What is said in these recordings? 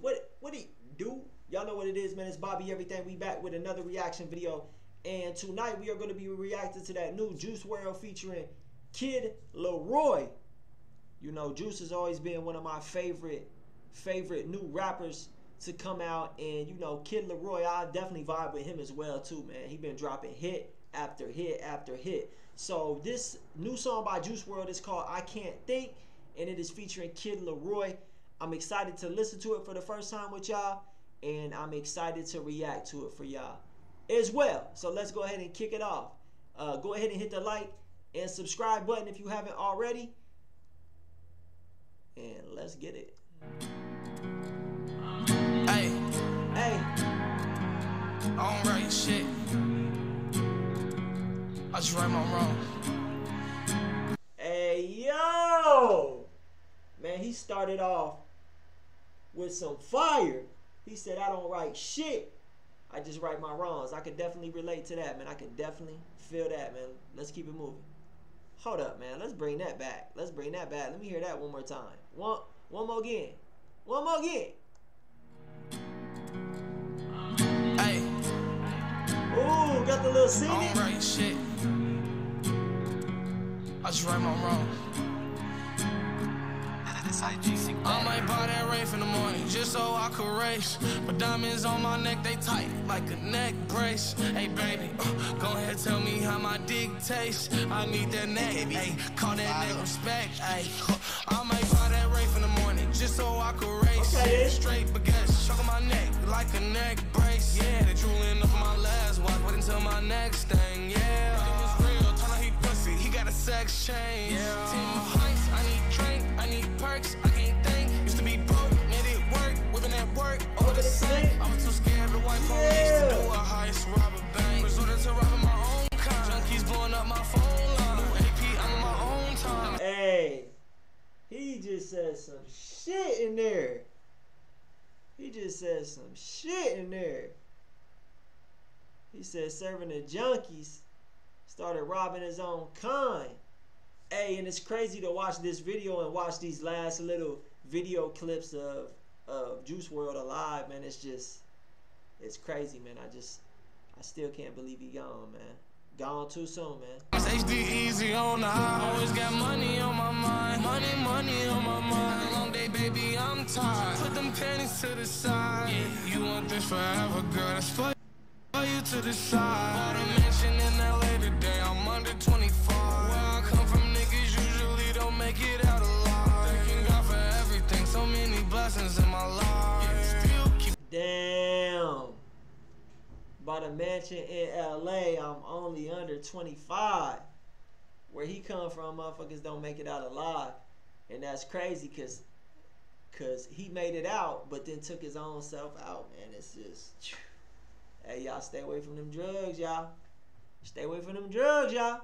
What what do do? Y'all know what it is, man. It's Bobby Everything. We back with another reaction video. And tonight we are going to be reacting to that new Juice WRLD featuring Kid LAROI. You know, Juice has always been one of my favorite favorite new rappers to come out and you know Kid LAROI I definitely vibe with him as well too man he been dropping hit after hit after hit so this new song by Juice WRLD is called I Can't Think and it is featuring Kid LAROI I'm excited to listen to it for the first time with y'all and I'm excited to react to it for y'all as well so let's go ahead and kick it off uh, go ahead and hit the like and subscribe button if you haven't already and let's get it Hey, hey I don't write shit. I just write my wrong. Hey yo! Man, he started off with some fire. He said, I don't write shit. I just write my wrongs. I could definitely relate to that, man. I could definitely feel that, man. Let's keep it moving. Hold up, man. Let's bring that back. Let's bring that back. Let me hear that one more time. One one more again. One more again. Hey, Ooh, got the little I singing. don't write shit. I just write my wrong. I might buy that Wraith in the morning just so I could race. But diamonds on my neck, they tight like a neck brace. Hey baby, uh, go ahead tell me how my dick tastes. I need that neck, hey, call that neck respect. Hey, I might buy that Wraith in the morning just so I could race. Okay. Straight baguette, choke on my neck like a neck brace. Yeah, they drooling up my last watch, wait until my next thing. Yeah, it was real, turn out he pussy, he got a sex change. Shit in there. He just said some shit in there. He said serving the junkies started robbing his own kind. Hey, and it's crazy to watch this video and watch these last little video clips of of Juice WRLD alive, man. It's just it's crazy, man. I just I still can't believe he gone, man. Gone too soon, man. It's HD easy on the high. Always got money on my mind. Money, money on my mind. Long baby, I'm tired. Put them pennies to the side. Yeah, you want this forever, girl. That's for you to the. Bought a mansion in LA today. I'm under 24. Where I come from, niggas usually don't make it out alive. Thanking God for everything. So many blessings in my life. Keep Damn. Bought a mansion in LA. I'm only under 25. Where he come from, motherfuckers don't make it out alive. And that's crazy because cause he made it out, but then took his own self out, man. It's just. Hey, y'all, stay away from them drugs, y'all. Stay away from them drugs, y'all.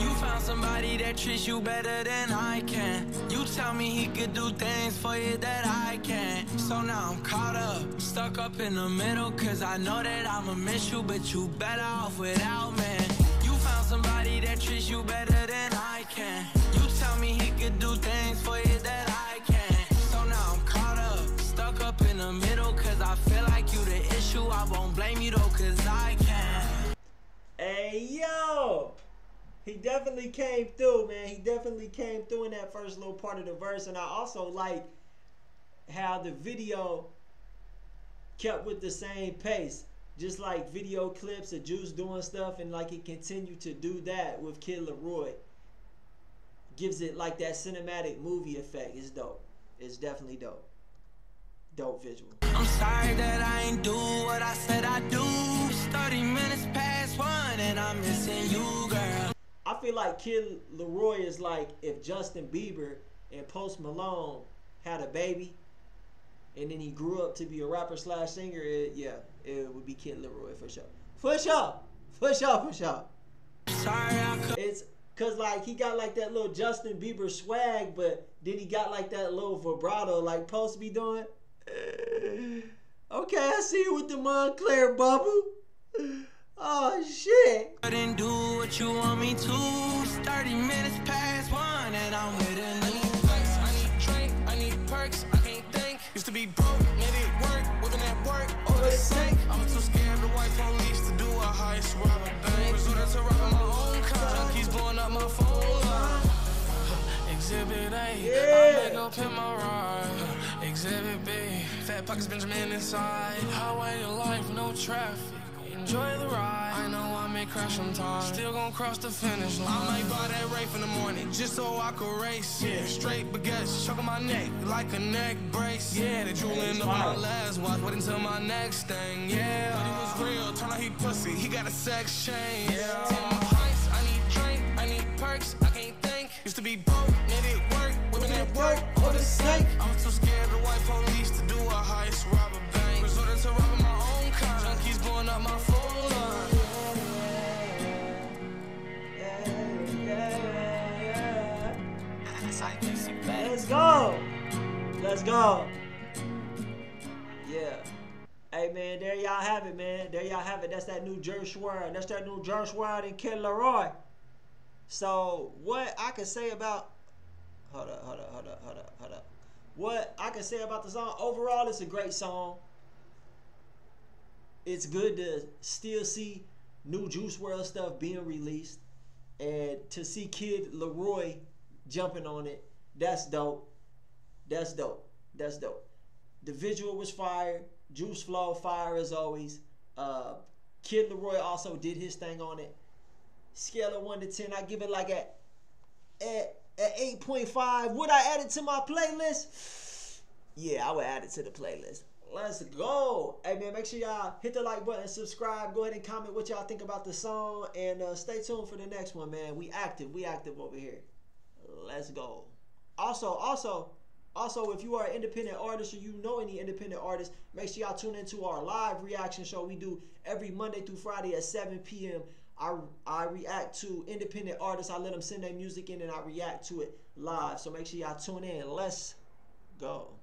You found somebody that treats you better than I can. You tell me he could do things for you that I can't. So now I'm caught up, stuck up in the middle. Cause I know that I'ma miss you, but you better off without. You found somebody that treats you better He definitely came through, man. He definitely came through in that first little part of the verse. And I also like how the video kept with the same pace. Just like video clips of Juice doing stuff and like he continued to do that with Kid LAROI. Gives it like that cinematic movie effect. It's dope. It's definitely dope. Dope visual. Feel like Kid LAROI is like if Justin Bieber and Post Malone had a baby, and then he grew up to be a rapper slash singer. It, yeah, it would be Kid LAROI for sure. For sure. For sure. For sure. Sorry. It's cause like he got like that little Justin Bieber swag, but then he got like that little vibrato like Post be doing. Okay, I see you with the Moncler bubble. Oh shit. I didn't do what you want me to. 30 minutes past one and I'm with a new flex. I need drink, I need perks, I can't think. Used to be broke, made it work, work, the. I'm too scared to wife on leash to do a heist. Resorted to robbing my own car. Junkies blowing up my phone line. Exhibit A, yeah. I'm up in my ride. Exhibit B, fat pockets Benjamin inside. Highway of life, no traffic. Enjoy the ride. I know I may crash sometimes. Still gon' cross the finish line. I might buy that Wraith in the morning just so I could race. Yeah, straight baguettes, choking my neck like a neck brace. Yeah, they drooling up my last watch. Wait until my next thing. Yeah, but it was real. Turn out he pussy. He got a sex chain. Yeah. Pints, I need drink. I need perks. I can't think. Used to be broke, made it work. Whipping that work or the snake. I'm too scared to white police to do a heist, rob a bank. Resorted to robbing blowing up my phone line. Let's go. Let's go. Yeah. Hey man, there y'all have it, man. There y'all have it. That's that new Juice WRLD. That's that new Juice WRLD and Kid LAROI. So what I can say about hold up, hold up, hold up, hold up, hold up. What I can say about the song, overall it's a great song. It's good to still see new Juice WRLD stuff being released. And to see Kid LAROI jumping on it, that's dope. That's dope. That's dope. The visual was fire. Juice Flow fire as always. Uh, Kid LAROI also did his thing on it. Scale of one to ten, I give it like a at at eight point five. Would I add it to my playlist? Yeah, I would add it to the playlist. Let's go. Hey man, make sure y'all hit the like button, subscribe, go ahead and comment what y'all think about the song, and uh, stay tuned for the next one, man. We active, we active over here. Let's go. Also, also, also, if you are an independent artist or you know any independent artists, make sure y'all tune into our live reaction show we do every Monday through Friday at 7 p.m. I, I react to independent artists. I let them send their music in and I react to it live. So make sure y'all tune in. Let's go.